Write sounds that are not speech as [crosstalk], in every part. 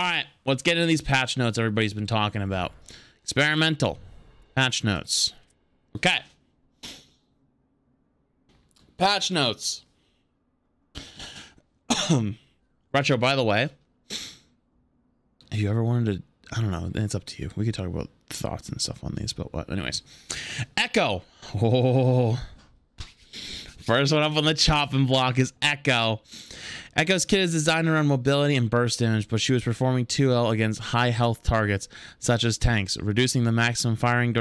All right, let's get into these patch notes everybody's been talking about. Experimental patch notes. Okay. Patch notes. [coughs] Retro, by the way, if you ever wanted to, I don't know, it's up to you. We could talk about thoughts and stuff on these, but what? Anyways, Echo. [laughs] Oh, first one up on the chopping block is Echo. Echo's kit is designed around mobility and burst damage, but she was performing too well against high health targets such as tanks, reducing the maximum firing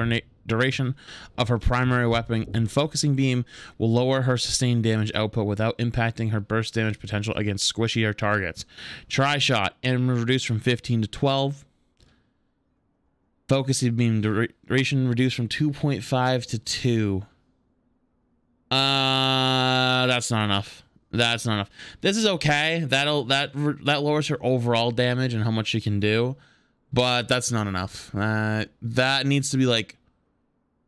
duration of her primary weapon, and focusing beam will lower her sustained damage output without impacting her burst damage potential against squishier targets. Tri-Shot and reduced from 15 to 12. Focusing beam duration reduced from 2.5 to 2. Uh, that's not enough. That's not enough. This is okay. That'll that that lowers her overall damage and how much she can do, but that's not enough. Uh, that needs to be like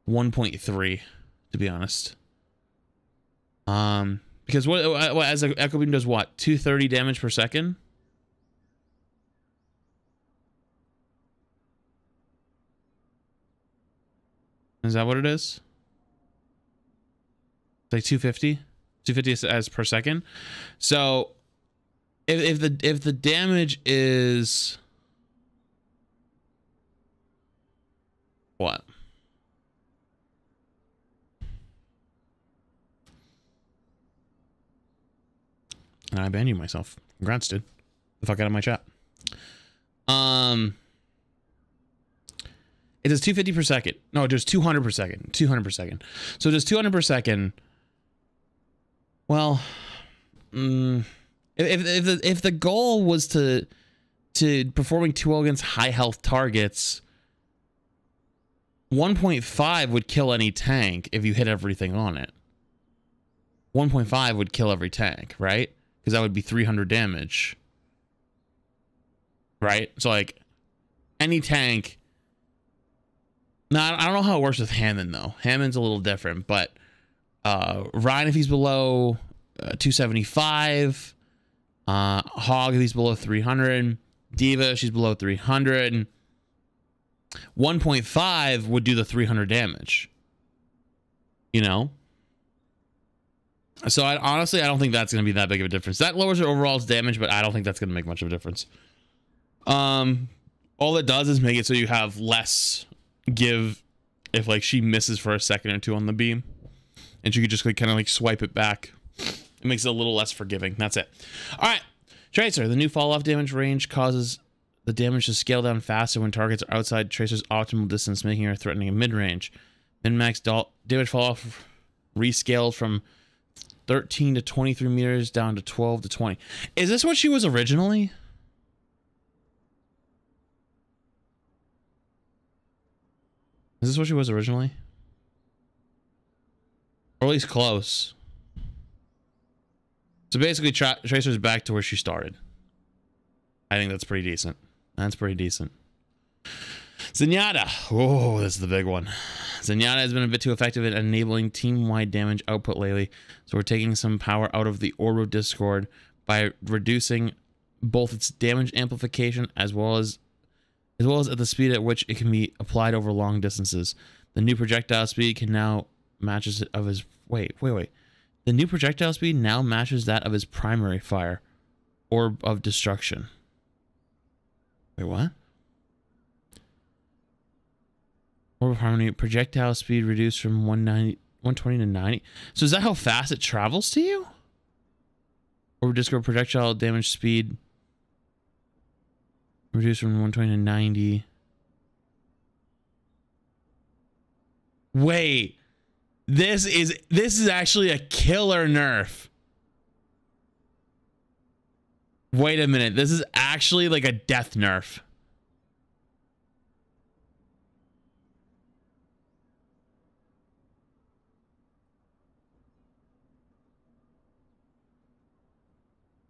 1.3, to be honest. Um, because what, what as a echo beam does what 230 damage per second. Is that what it is? Like 250? 250 as per second. So if, if the if the damage is what? And I banned you myself. Congrats, dude. The fuck out of my chat. Um it does 250 per second. No, it does 200 per second. 200 per second. So it does 200 per second well, mm, if if the if the goal was to to performing too well against high health targets, 1.5 would kill any tank if you hit everything on it. 1.5 would kill every tank, right? Because that would be 300 damage. Right? So like any tank. Now I don't know how it works with Hammond though. Hammond's a little different, but uh, Rein if he's below uh, 275. Uh, Hog if he's below 300. D.Va she's below 300. 1.5 would do the 300 damage. You know? So I honestly I don't think that's going to be that big of a difference. That lowers her overall damage, but I don't think that's going to make much of a difference. Um all it does is make it so you have less give if like she misses for a second or two on the beam and you could just like kind of like swipe it back. It makes it a little less forgiving. That's it. All right. Tracer, the new fall off damage range causes the damage to scale down faster when targets are outside Tracer's optimal distance, making her threatening a mid range. Min max damage fall off rescaled from 13 to 23 meters down to 12 to 20. Is this what she was originally? Is this what she was originally? Or at least close. So basically, Tra Tracer's back to where she started. I think that's pretty decent. That's pretty decent. Zenyatta. Oh, this is the big one. Zenyatta has been a bit too effective at enabling team-wide damage output lately, so we're taking some power out of the Orb of Discord by reducing both its damage amplification as well as as well as at the speed at which it can be applied over long distances. The new projectile speed can now matches of his wait, wait, wait. The new projectile speed now matches that of his primary fire. Orb of destruction. Wait, what? Orb of harmony projectile speed reduced from 190 120 to 90. So is that how fast it travels to you? Orb discord projectile damage speed reduced from 120 to 90. Wait. This is this is actually a killer nerf. Wait a minute. This is actually like a death nerf.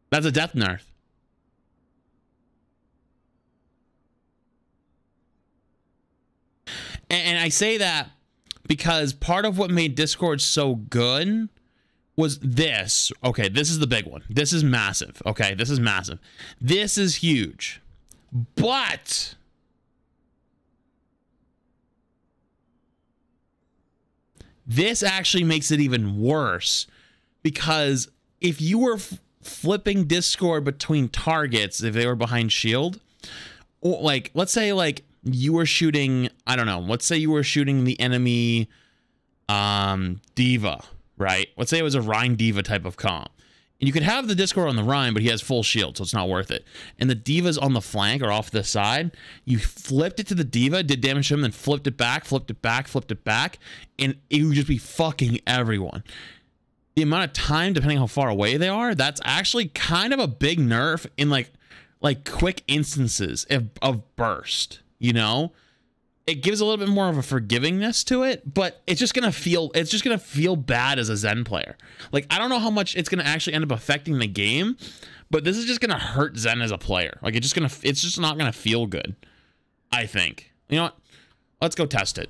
That's a death nerf. And, I say that because part of what made Discord so good was this. Okay, this is the big one. This is massive. Okay, this is massive. This is huge. But this actually makes it even worse because if you were flipping discord between targets if they were behind shield or like let's say like you were shooting i don't know let's say you were shooting the enemy um D.Va right? Let's say it was a Rein D.Va type of comp. And you could have the discord on the Rein, but he has full shield so it's not worth it. And the D.Va's on the flank or off the side. You flipped it to the D.Va did damage to him then flipped it back flipped it back flipped it back and it would just be fucking everyone. The amount of time depending how far away they are that's actually kind of a big nerf in like like quick instances of, of burst you know? It gives a little bit more of a forgivingness to it but it's just gonna feel it's just gonna feel bad as a zen player. Like i don't know how much it's gonna actually end up affecting the game but this is just gonna hurt zen as a player. Like it's just gonna it's just not gonna feel good i think. You know what? Let's go test it.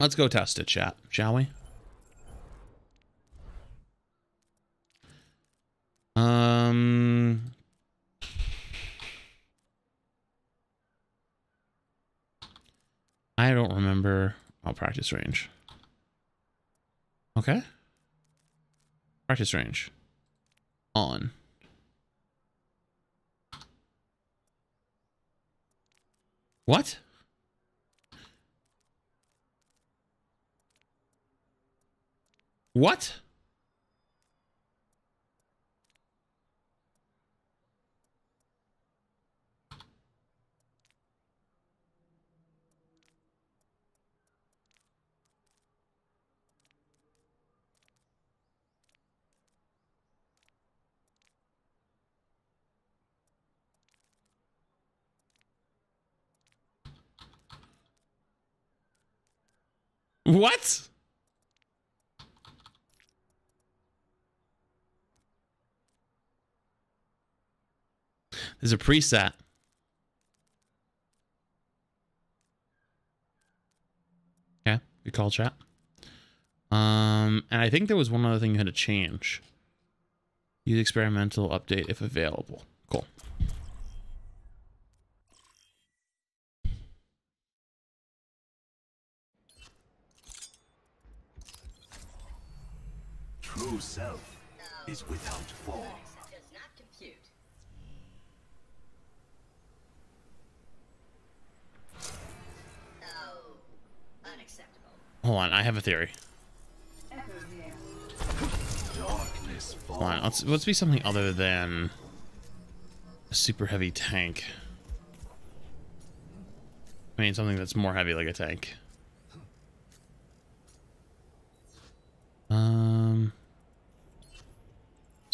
Let's go test it chat shall we? Um. I don't remember. Oh, practice range. Okay. Practice range. On. What? What? What? There's a preset. Yeah, good call, chat. Um, and I think there was one other thing you had to change. Use experimental update if available. True self is without form. does not compute. Unacceptable. Hold on, I have a theory. Hold on, let's let's be something other than a super heavy tank. I mean, something that's more heavy like a tank. Um, let's pick hog. Show me how you did that later.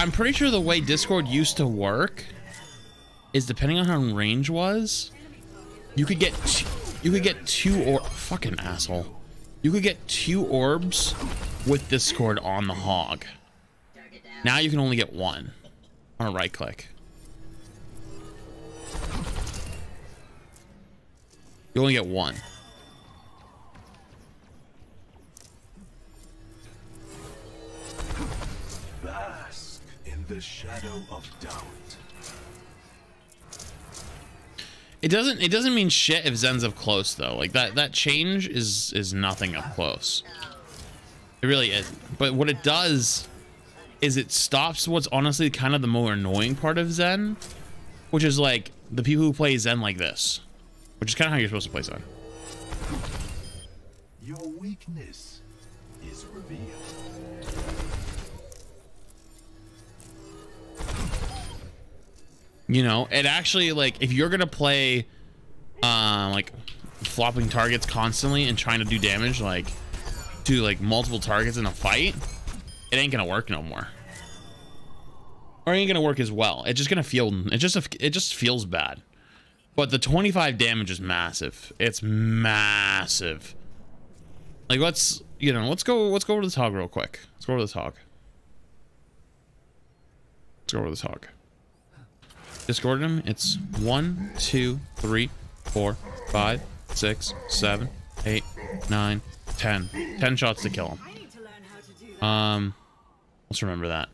I'm pretty sure the way Discord used to work is depending on how range was, you could get you could get two or fucking asshole. You could get two orbs with Discord on the hog. Now you can only get one on a right click. You only get one. The shadow of doubt. It doesn't it doesn't mean shit if Zen's up close though. Like that that change is is nothing up close. It really is. But what it does is it stops what's honestly kind of the more annoying part of Zen, which is like the people who play Zen like this, which is kind of how you're supposed to play Zen. Your weakness is revealed. You know, it actually like if you're gonna play, uh, like flopping targets constantly and trying to do damage like to like multiple targets in a fight, it ain't gonna work no more. Or it ain't gonna work as well. It's just gonna feel it just it just feels bad. But the 25 damage is massive. It's massive. Like let's you know, let's go let's go over this hog real quick. Let's go over this hog. Let's go over this hog. Discord him. It's one, two, three, four, five, six, seven, eight, nine, ten. Ten shots to kill him. I need to learn how to do that. Um, let's remember that.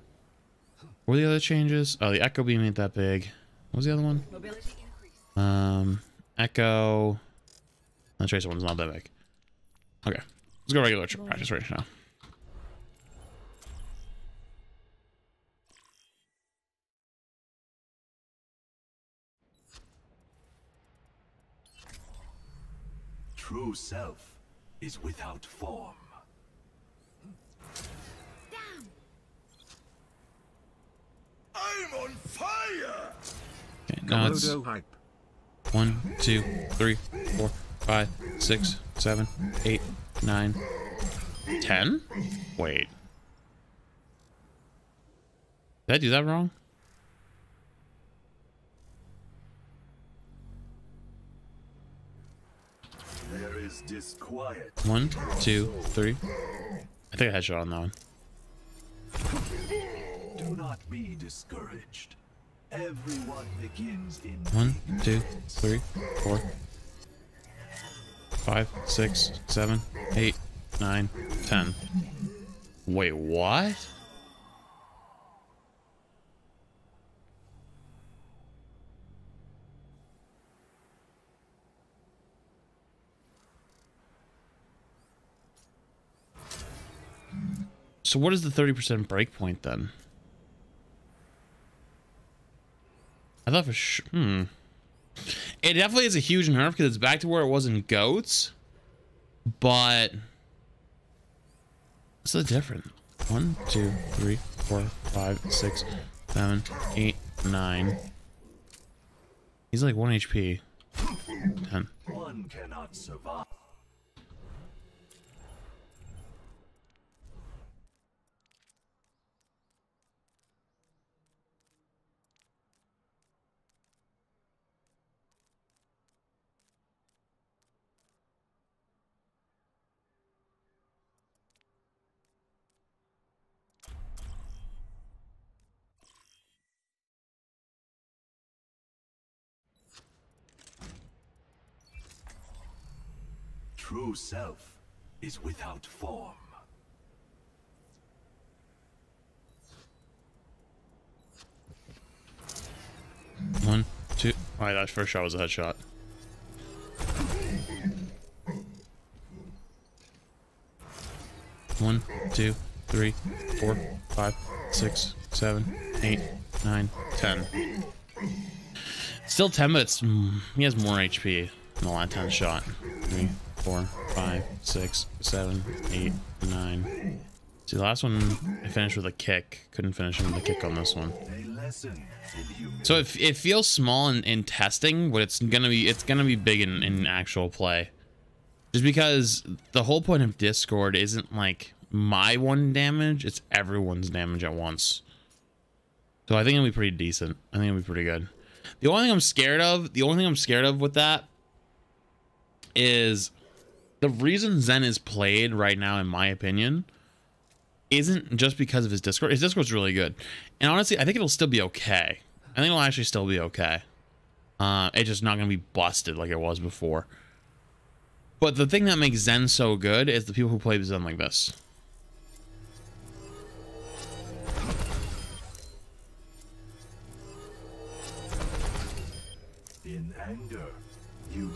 What were the other changes? Oh, the echo beam ain't that big. What was the other one? Um, echo. The tracer one's not that big. Okay, let's go regular practice right now. True self is without form. I'm on fire! Okay, now it's hype. one, two, three, four, five, six, seven, eight, nine, ten. Wait, did I do that wrong? There is disquiet. One, two, three. I think I had shot on that one. Do not be discouraged. Everyone begins in One, two, three, four, five, six, seven, eight, nine, ten. Wait, what? So what is the 30% breakpoint then? I thought for sure. Hmm. It definitely is a huge nerf because it's back to where it was in goats, but what's the difference? One, two, three, four, five, six, seven, eight, nine. He's like one HP. Ten. one cannot survive. True self is without form. One, two. Oh, that first shot was a headshot. One, two, three, four, five, six, seven, eight, nine, ten. Still ten, but mm, he has more HP than the last ten shot. Four, five, six, seven, eight, nine. See, the last one I finished with a kick. Couldn't finish with a kick on this one. So it, it feels small in, in testing, but it's gonna be it's gonna be big in, in actual play. Just because the whole point of Discord isn't like my one damage, it's everyone's damage at once. So I think it'll be pretty decent. I think it'll be pretty good. The only thing I'm scared of, the only thing I'm scared of with that is the reason Zen is played right now, in my opinion, isn't just because of his Discord. His Discord's really good. And honestly, I think it'll still be okay. I think it'll actually still be okay. Uh, it's just not going to be busted like it was before. But the thing that makes Zen so good is the people who play Zen like this. In anger, you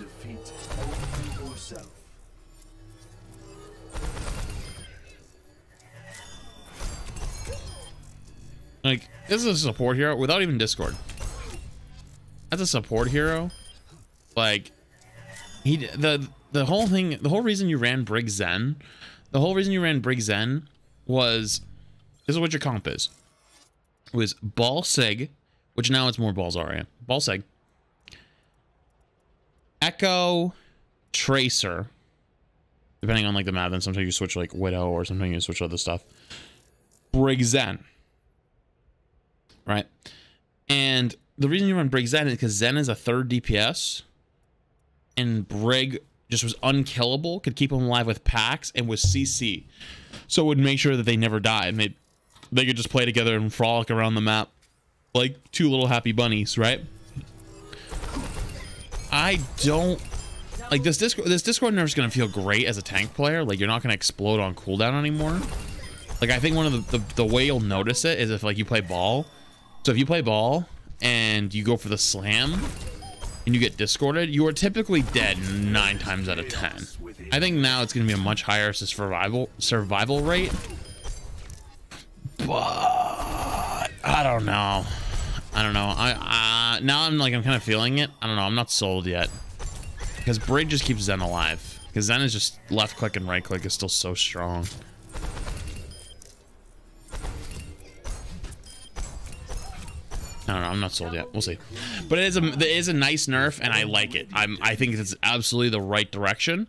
Like, this is a support hero without even Discord. As a support hero, like, he the the whole thing, the whole reason you ran Brig Zen, the whole reason you ran Brig Zen was this is what your comp is. Was Ball Sig, which now it's more Ball Zarya. Ball Sig. Echo Tracer. Depending on like the map, then sometimes you switch like Widow or sometimes you switch other stuff. Brig Zen right? And the reason you run Brig Zen is because Zen is a third DPS, and Brig just was unkillable, could keep them alive with packs and with CC, so it would make sure that they never die. And they they could just play together and frolic around the map like two little happy bunnies, right? I don't like this Discord. This Discord nerf is gonna feel great as a tank player. Like you're not gonna explode on cooldown anymore. Like I think one of the, the the way you'll notice it is if like you play ball. So if you play ball and you go for the slam and you get discorded, you are typically dead nine times out of ten. I think now it's gonna be a much higher survival survival rate. But I don't know. I don't know. I uh, now I'm like I'm kind of feeling it. I don't know. I'm not sold yet because Brig just keeps Zen alive. Because Zen is just left click and right click is still so strong. I don't know. I'm not sold yet. We'll see. But it is a it is a nice nerf, and I like it. I'm I think it's absolutely the right direction.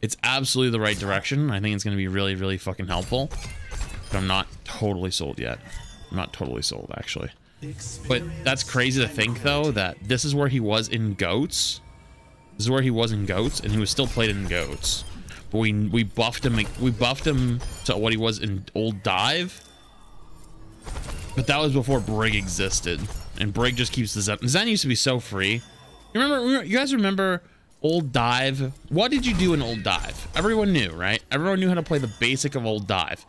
It's absolutely the right direction. I think it's going to be really really fucking helpful. But I'm not totally sold yet. I'm not totally sold actually. But that's crazy to think though that this is where he was in goats. This is where he was in goats, and he was still played in goats. But we we buffed him we buffed him to what he was in old dive. But that was before Brig existed, and Brig just keeps the Zen. Zen used to be so free. You remember? You guys remember old dive? What did you do in old dive? Everyone knew, right? Everyone knew how to play the basic of old dive.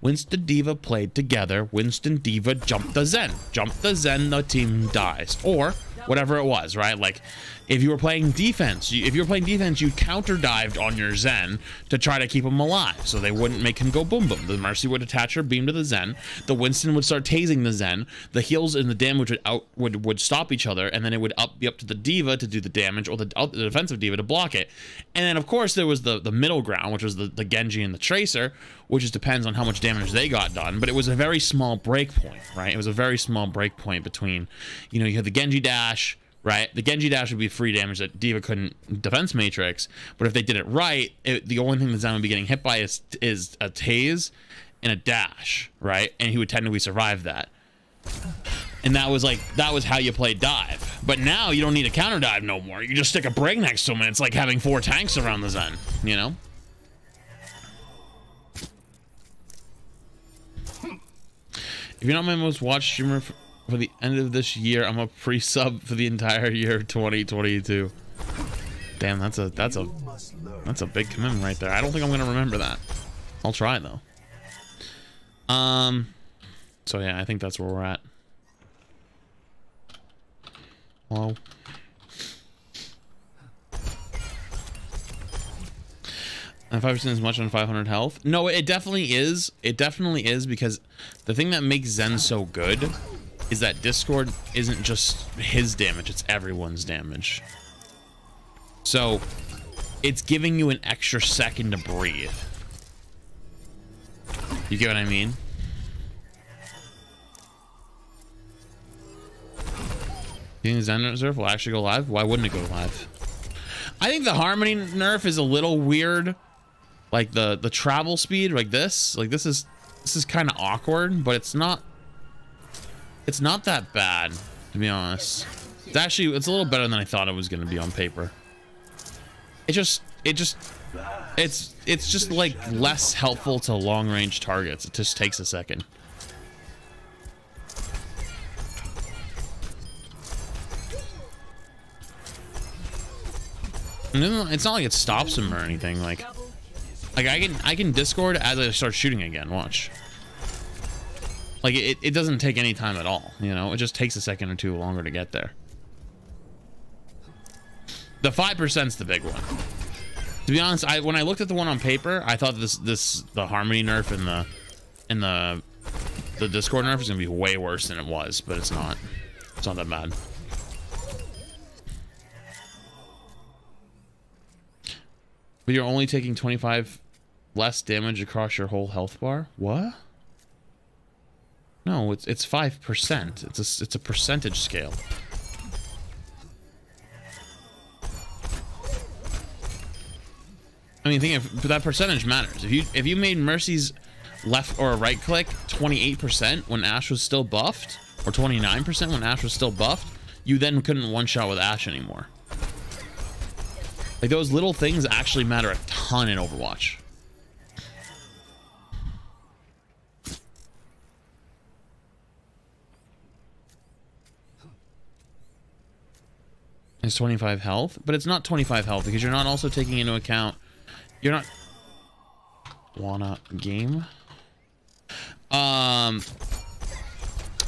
Winston D.Va played together. Winston D.Va jumped the Zen. Jumped the Zen, the team dies. Or whatever it was, right? Like if you were playing defense, if you were playing defense, you counter dived on your Zen to try to keep him alive so they wouldn't make him go boom boom. The Mercy would attach her beam to the Zen. The Winston would start tasing the Zen. The heals and the damage would out would, would stop each other, and then it would up be up to the D.Va to do the damage or the, uh, the defensive D.Va to block it. And then of course there was the the middle ground, which was the, the Genji and the Tracer, which just depends on how much damage they got done. But it was a very small break point, right? It was a very small break point between, you know, you had the Genji dash, right? The Genji dash would be free damage that D.Va couldn't defense matrix. But if they did it right, it, the only thing that Zen would be getting hit by is is a tase and a dash, right? And he would technically survive that. And that was like that was how you played dive. But now you don't need a counter dive no more. You just stick a Brig next to him, and it's like having four tanks around the Zen, you know? If you're not my most watched streamer for, the end of this year, I'm a pre-sub for the entire year 2022. Damn, that's a that's a that's a big commitment right there. I don't think I'm gonna remember that. I'll try though. Um. So yeah, I think that's where we're at. Hello. And five percent is much on 500 health. No, it definitely is. It definitely is because the thing that makes Zen so good is that Discord isn't just his damage; it's everyone's damage. So, it's giving you an extra second to breathe. You get what I mean? You think the Zen Reserve will actually go live? Why wouldn't it go live? I think the Harmony nerf is a little weird. Like the the travel speed, like this, like this is this is kind of awkward, but it's not it's not that bad, to be honest. It's actually it's a little better than I thought it was gonna be on paper. It just it just it's it's just like less helpful to long range targets. It just takes a second. It's not like it stops him or anything. Like, like I can I can Discord as I start shooting again. Watch. Like it, it doesn't take any time at all. You know, it just takes a second or two longer to get there. The five percent's the big one. To be honest, I when I looked at the one on paper, I thought this this the harmony nerf and the and the the Discord nerf is gonna be way worse than it was, but it's not. It's not that bad. But you're only taking 25 less damage across your whole health bar? What? No, it's it's 5%. It's a it's a percentage scale. I mean, think of that percentage matters. If you if you made Mercy's left or right click 28% when Ashe was still buffed, or 29% when Ashe was still buffed, you then couldn't one shot with Ashe anymore. Like those little things actually matter a ton in Overwatch. It's 25 health, but it's not 25 health because you're not also taking into account you're not wanna game um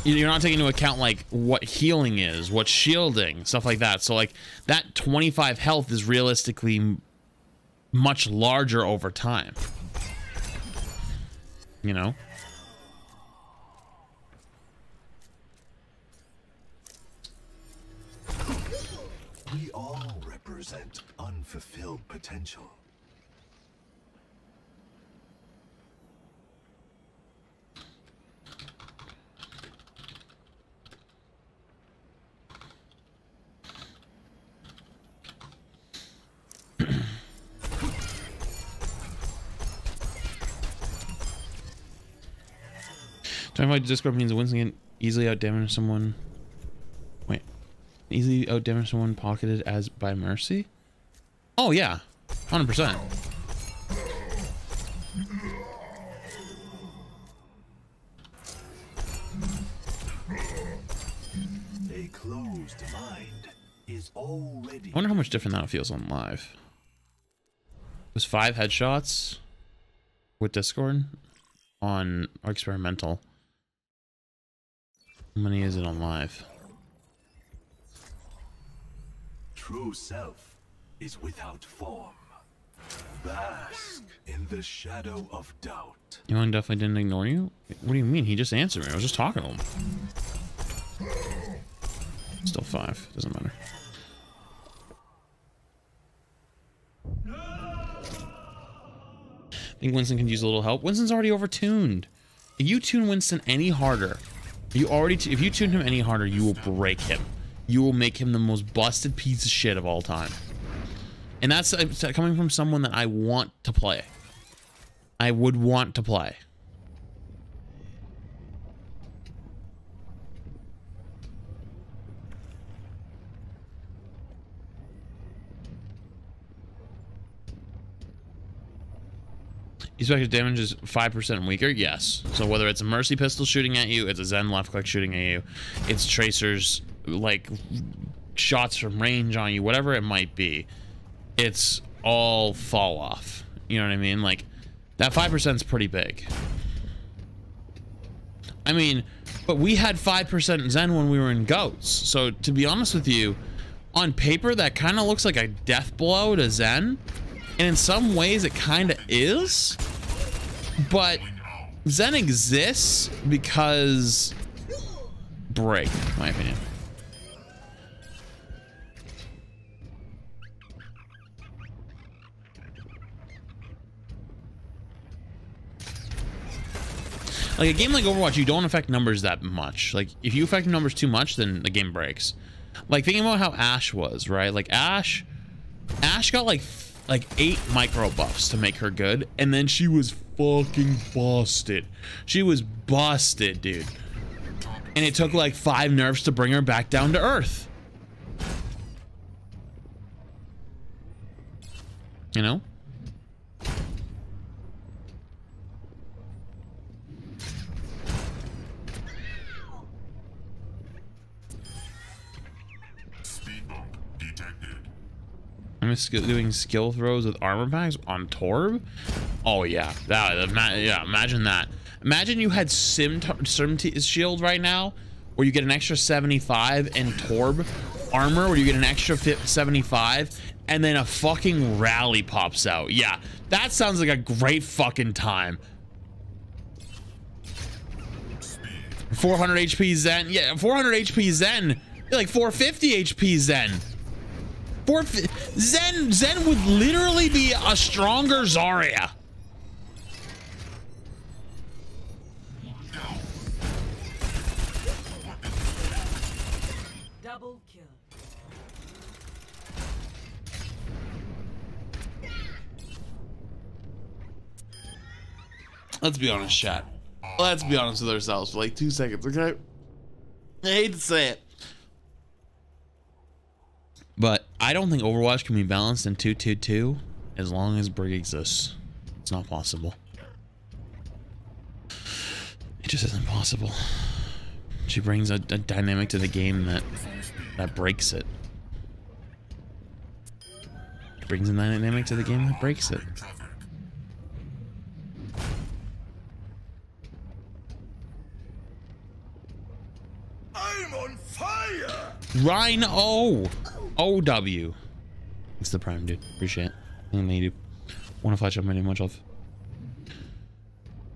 you're not taking into account like what healing is, what shielding, stuff like that. So like that 25 health is realistically much larger over time. You know? Twenty-five Discord means Winston can easily out damage someone. Wait, easily out damage someone pocketed as by mercy. Oh yeah, hundred percent. A closed mind is already I wonder how much different that feels on live. It was five headshots with Discord on experimental. How many is it on live? true self is without form. Bask in the shadow of doubt. You Young definitely didn't ignore you? What do you mean? He just answered me. I was just talking to him. Still five. Doesn't matter. I think Winston can use a little help. Winston's already overtuned. You tune Winston any harder, you already if you tune him any harder, you will break him. You will make him the most busted piece of shit of all time. And that's uh, coming from someone that I want to play. I would want to play. Expected damage is 5% weaker? Yes. So whether it's a Mercy pistol shooting at you, it's a Zen left click shooting at you, it's Tracers, like, shots from range on you, whatever it might be, it's all fall off. You know what I mean? Like, that 5% is pretty big. I mean, but we had 5% Zen when we were in Goats. So to be honest with you, on paper, that kind of looks like a death blow to Zen. And in some ways, it kind of is. But Zen exists because Brig, my opinion. Like a game like Overwatch, you don't affect numbers that much. Like if you affect numbers too much, then the game breaks. Like thinking about how Ashe was, right? Like Ashe, Ashe got like like eight micro buffs to make her good, and then she was fucking busted. She was busted, dude. And it took like five nerfs to bring her back down to earth. You know? Doing skill throws with armor packs on Torb. Oh yeah, that yeah. Imagine that. Imagine you had Sim T- Shield right now, where you get an extra 75 and Torb armor, where you get an extra 75, and then a fucking rally pops out. Yeah, that sounds like a great fucking time. 400 HP Zen. Yeah, 400 HP Zen. You're like 450 HP Zen. Four Zen Zen would literally be a stronger Zarya. Double kill. Let's be honest, chat. Let's be honest with ourselves for like two seconds, okay? I hate to say it. I don't think Overwatch can be balanced in 2-2-2 as long as Brig exists. It's not possible. It just isn't possible. She brings a, a dynamic to the game that that breaks it. She brings a dynamic to the game that breaks it. I'm on fire! Rhino O W. It's the prime, dude. Appreciate it. And you do. Want to flash up my name much.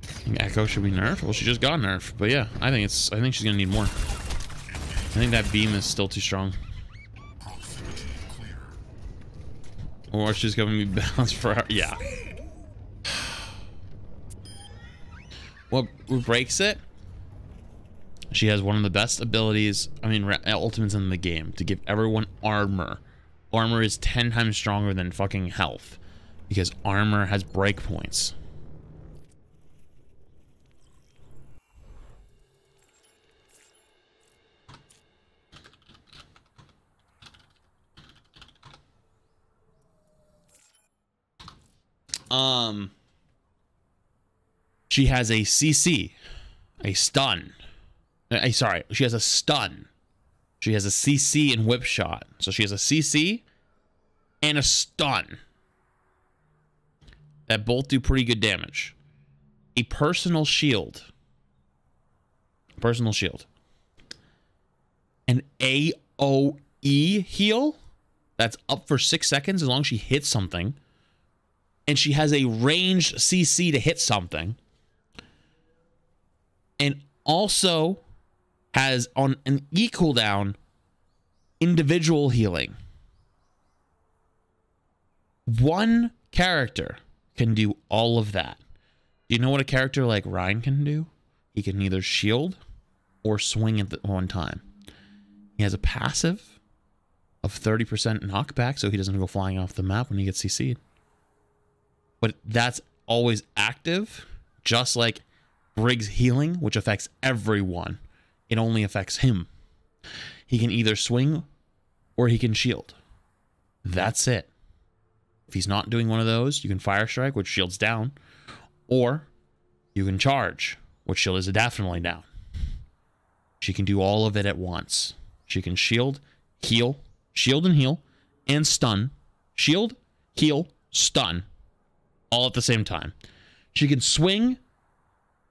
Think Echo should be nerfed. Well, she just got nerfed, but yeah, I think it's. I think she's gonna need more. I think that beam is still too strong, or she's gonna be [laughs] balanced for her. Yeah. [sighs] What breaks it? She has one of the best abilities. I mean, ultimates in the game to give everyone armor. Armor is ten times stronger than fucking health, because armor has breakpoints. Um, she has a CC, a stun. Uh, sorry, she has a stun. She has a CC and whip shot. So she has a CC and a stun that both do pretty good damage. A personal shield. Personal shield. An AOE heal that's up for six seconds as long as she hits something. And she has a ranged CC to hit something. And also has on an E cooldown individual healing. One character can do all of that. Do you know what a character like Rein can do? He can either shield or swing at the one time. He has a passive of 30% knockback, so he doesn't go flying off the map when he gets CC'd. But that's always active, just like Brig's healing, which affects everyone. It only affects him. He can either swing or he can shield. That's it. If he's not doing one of those, you can fire strike, which shields down, or you can charge, which shield is definitely down. She can do all of it at once. She can shield, heal, shield and heal, and stun. Shield, heal, stun, all at the same time. She can swing,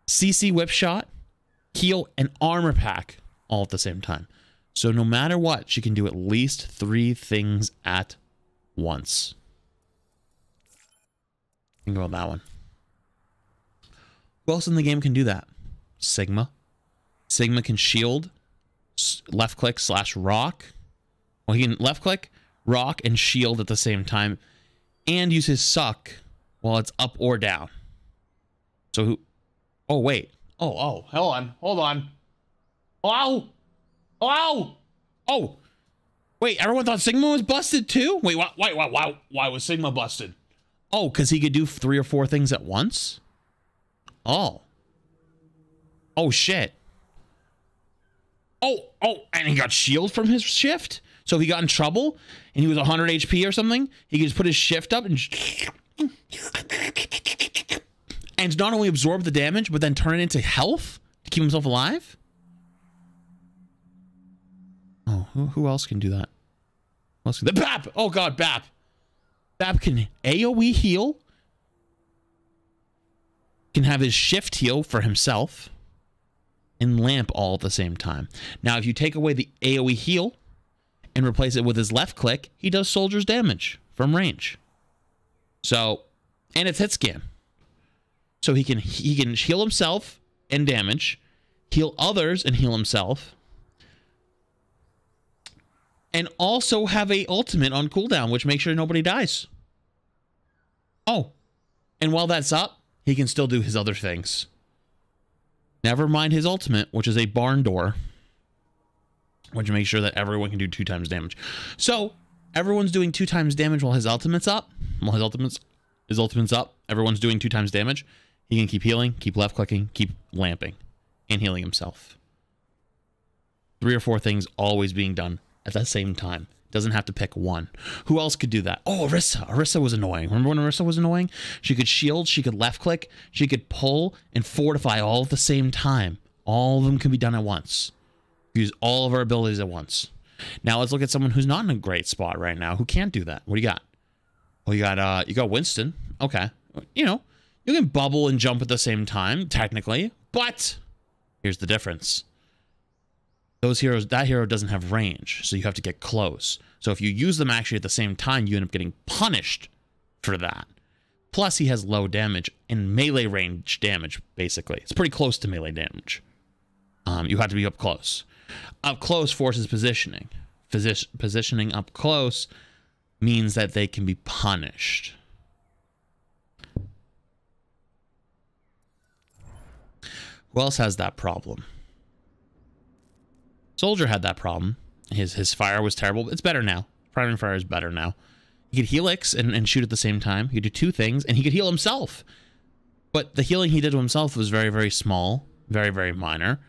CC whip shot, heal, and armor pack all at the same time. So no matter what, she can do at least three things at once. Think about that one. Who else in the game can do that? Sigma. Sigma can shield, left click slash rock. Well, he can left click, rock, and shield at the same time, and use his suck while it's up or down. So who? Oh wait. Oh oh. Hold on. Hold on. Oh. Oh. Oh. Wait. Everyone thought Sigma was busted too. Wait. Why? Why? Why? Why, why was Sigma busted? Oh, because he could do three or four things at once. Oh. Oh shit. Oh, oh, and he got shield from his shift. So he got in trouble and he was 100 HP or something, he could just put his shift up and and not only absorb the damage, but then turn it into health to keep himself alive. Oh, who, who else can do that? Else can, the Bap! Oh god, Bap! Bap can AoE heal, can have his shift heal for himself, and lamp all at the same time. Now, if you take away the AoE heal and replace it with his left click, he does soldiers damage from range. So, and it's hit scan. So he can he can heal himself and damage, heal others and heal himself, and also have a ultimate on cooldown, which makes sure nobody dies. Oh, and while that's up, he can still do his other things. Never mind his ultimate, which is a barn door, which makes sure that everyone can do two times damage. So everyone's doing two times damage while his ultimate's up. While his ultimate's his ultimate's up, everyone's doing two times damage. He can keep healing, keep left clicking, keep lamping, and healing himself. Three or four things always being done at the same time. Doesn't have to pick one. Who else could do that? Oh, Orisa. Orisa was annoying. Remember when Orisa was annoying? She could shield, she could left click, she could pull and fortify all at the same time. All of them can be done at once. Use all of our abilities at once. Now let's look at someone who's not in a great spot right now who can't do that. What do you got? Well, you got uh, you got Winston. Okay, you know you can bubble and jump at the same time technically, but here's the difference. Those heroes, that hero doesn't have range, so you have to get close. So if you use them actually at the same time, you end up getting punished for that. Plus, he has low damage and melee range damage. Basically, it's pretty close to melee damage. Um, you have to be up close. Up close forces positioning. Posi- positioning up close means that they can be punished. Who else has that problem? Soldier had that problem. His his fire was terrible. It's better now. Primary fire is better now. He could helix and, and shoot at the same time. He could do two things, and he could heal himself. But the healing he did to himself was very, very small, very, very minor.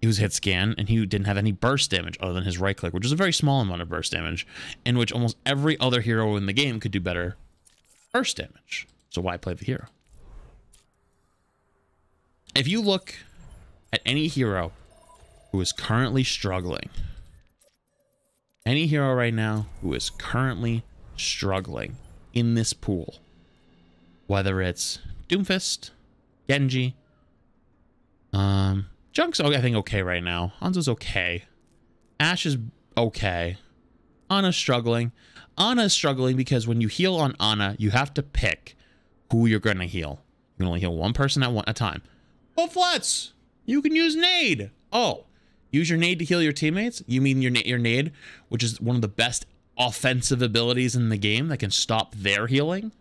He was hit scan, and he didn't have any burst damage other than his right click, which is a very small amount of burst damage, in which almost every other hero in the game could do better burst damage. So why play the hero? If you look at any hero who is currently struggling, any hero right now who is currently struggling in this pool, whether it's Doomfist, Genji, um, Junk's I think okay right now. Hanzo's okay. Ashe is okay. Ana's struggling. Ana is struggling because when you heal on Ana, you have to pick who you're going to heal. You can only heal one person at one a time. Well, Flats, you can use Nade. Oh, use your Nade to heal your teammates? You mean your, your Nade, which is one of the best offensive abilities in the game that can stop their healing?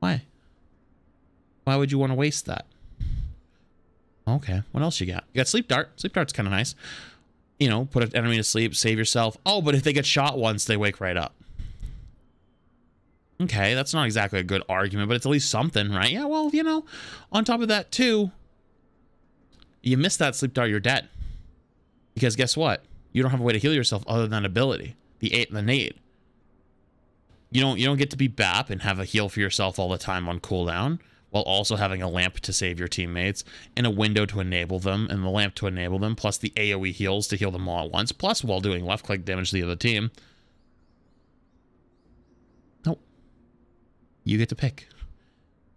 Why? Why would you want to waste that? Okay, what else you got? You got Sleep Dart. Sleep Dart's kind of nice. You know, put an enemy to sleep, save yourself. Oh, but if they get shot once, they wake right up. Okay, that's not exactly a good argument, but it's at least something, right? Yeah, well, you know, on top of that, too, you miss that sleep dart, you're dead. Because guess what? You don't have a way to heal yourself other than ability. The eight and the nade. You don't you don't get to be BAP and have a heal for yourself all the time on cooldown, while also having a lamp to save your teammates, and a window to enable them, and the lamp to enable them, plus the AoE heals to heal them all at once, plus while doing left click damage to the other team. You get to pick.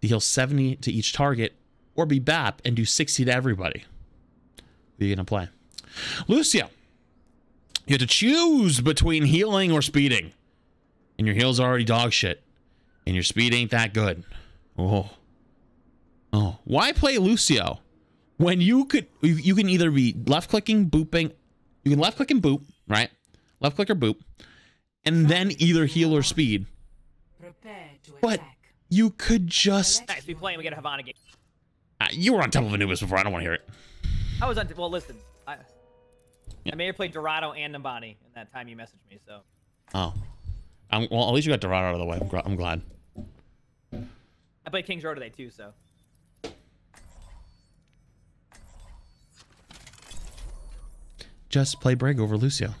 To heal 70 to each target, or be BAP and do 60 to everybody. Who are you gonna play? Lucio. You have to choose between healing or speeding. And your heal's already dog shit. And your speed ain't that good. Oh. Oh. Why play Lucio? When you could you, you can either be left clicking, booping, you can left click and boop, right? Left click or boop. And then either heal or speed. Prepare to But attack. you could just Nice, we playing. We get a Havana game. uh, you were on top of Anubis before, I don't want to hear it. I was on. Well, listen. I, Yeah. I may have played Dorado and Numbani in that time you messaged me. So Oh. Um, well, at least you got Dorado out of the way. I'm, gl- I'm glad. I played King's Row today too. So Just play Brig over Lucio.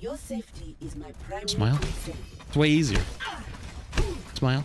Your safety is my primary Smile. concern. It's way easier. Smile.